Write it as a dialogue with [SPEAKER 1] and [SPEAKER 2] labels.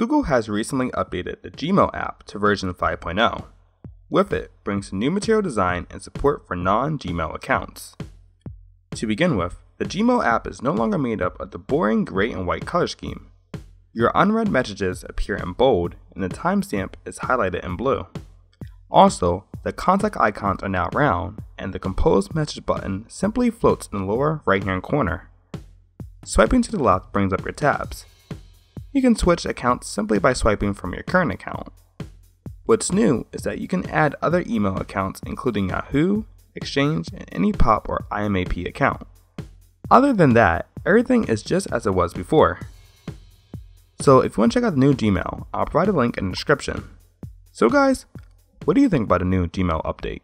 [SPEAKER 1] Google has recently updated the Gmail app to version 5.0. With it brings new material design and support for non-Gmail accounts. To begin with, the Gmail app is no longer made up of the boring gray and white color scheme. Your unread messages appear in bold and the timestamp is highlighted in blue. Also, the contact icons are now round and the compose message button simply floats in the lower right hand corner. Swiping to the left brings up your tabs. You can switch accounts simply by swiping from your current account. What's new is that you can add other email accounts including Yahoo, Exchange, and any POP or IMAP account. Other than that, everything is just as it was before. So if you want to check out the new Gmail, I'll provide a link in the description. So guys, what do you think about the new Gmail update?